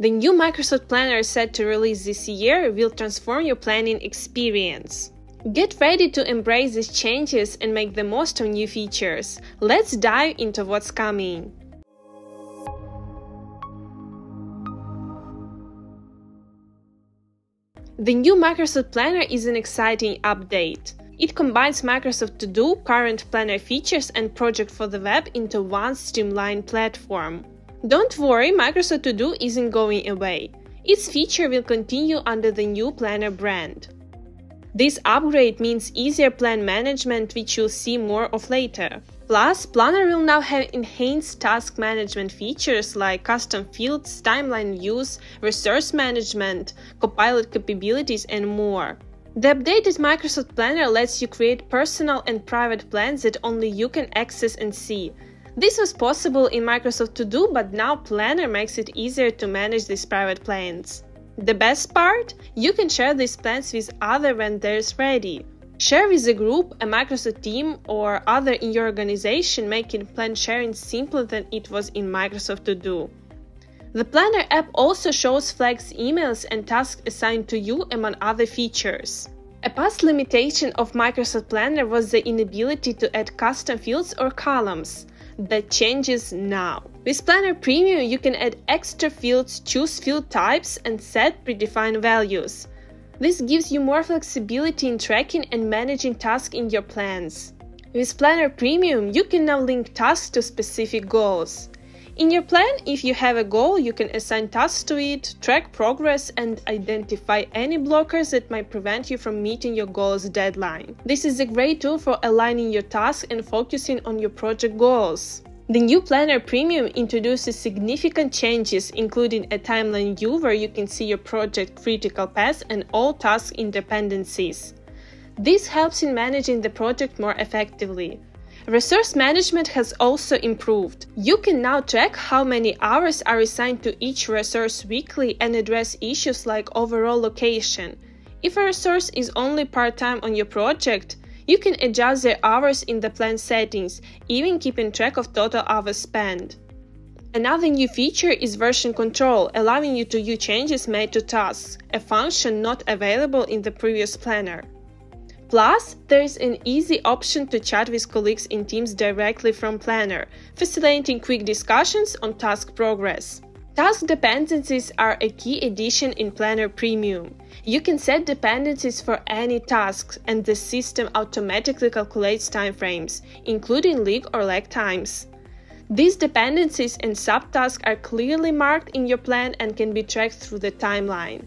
The new Microsoft Planner set to release this year will transform your planning experience. Get ready to embrace these changes and make the most of new features. Let's dive into what's coming. The new Microsoft Planner is an exciting update. It combines Microsoft To Do, current planner features, and Project for the Web into one streamlined platform. Don't worry, Microsoft To Do isn't going away. Its feature will continue under the new Planner brand. This upgrade means easier plan management, which you'll see more of later. Plus, Planner will now have enhanced task management features like custom fields, timeline views, resource management, copilot capabilities, and more. The updated Microsoft Planner lets you create personal and private plans that only you can access and see. This was possible in Microsoft To Do, but now Planner makes it easier to manage these private plans. The best part? You can share these plans with other vendors ready. Share with a group, a Microsoft team, or other in your organization, making plan sharing simpler than it was in Microsoft To Do. The Planner app also shows flags emails and tasks assigned to you among other features. A past limitation of Microsoft Planner was the inability to add custom fields or columns. That changes now. With Planner Premium, you can add extra fields, choose field types, and set predefined values. This gives you more flexibility in tracking and managing tasks in your plans. With Planner Premium, you can now link tasks to specific goals. In your plan, if you have a goal, you can assign tasks to it, track progress, and identify any blockers that might prevent you from meeting your goal's deadline. This is a great tool for aligning your tasks and focusing on your project goals. The new Planner Premium introduces significant changes, including a timeline view where you can see your project critical paths and all task interdependencies. This helps in managing the project more effectively. Resource management has also improved. You can now track how many hours are assigned to each resource weekly and address issues like overallocation. If a resource is only part time on your project, you can adjust the hours in the plan settings, even keeping track of total hours spent. Another new feature is version control, allowing you to view changes made to tasks, a function not available in the previous planner. Plus, there is an easy option to chat with colleagues in Teams directly from Planner, facilitating quick discussions on task progress. Task dependencies are a key addition in Planner Premium. You can set dependencies for any tasks, and the system automatically calculates timeframes, including lead or lag times. These dependencies and subtasks are clearly marked in your plan and can be tracked through the timeline.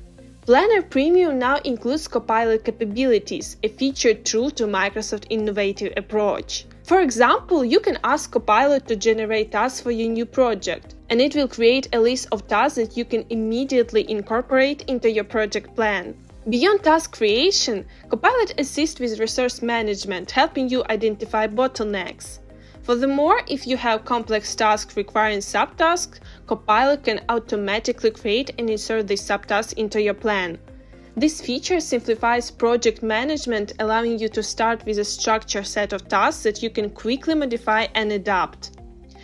Planner Premium now includes Copilot capabilities, a feature true to Microsoft's innovative approach. For example, you can ask Copilot to generate tasks for your new project, and it will create a list of tasks that you can immediately incorporate into your project plan. Beyond task creation, Copilot assists with resource management, helping you identify bottlenecks. Furthermore, if you have complex tasks requiring subtasks, Copilot can automatically create and insert these subtasks into your plan. This feature simplifies project management, allowing you to start with a structured set of tasks that you can quickly modify and adapt.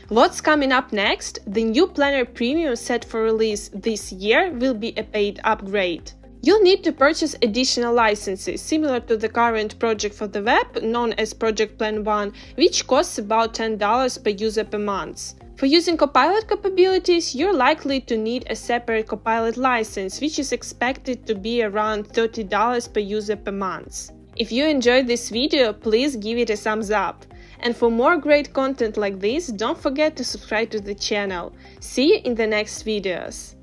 What's coming up next? The new Planner Premium set for release this year will be a paid upgrade. You'll need to purchase additional licenses, similar to the current project for the web, known as Project Plan 1, which costs about $10 per user per month. For using Copilot capabilities, you're likely to need a separate Copilot license, which is expected to be around $30 per user per month. If you enjoyed this video, please give it a thumbs up. And for more great content like this, don't forget to subscribe to the channel. See you in the next videos.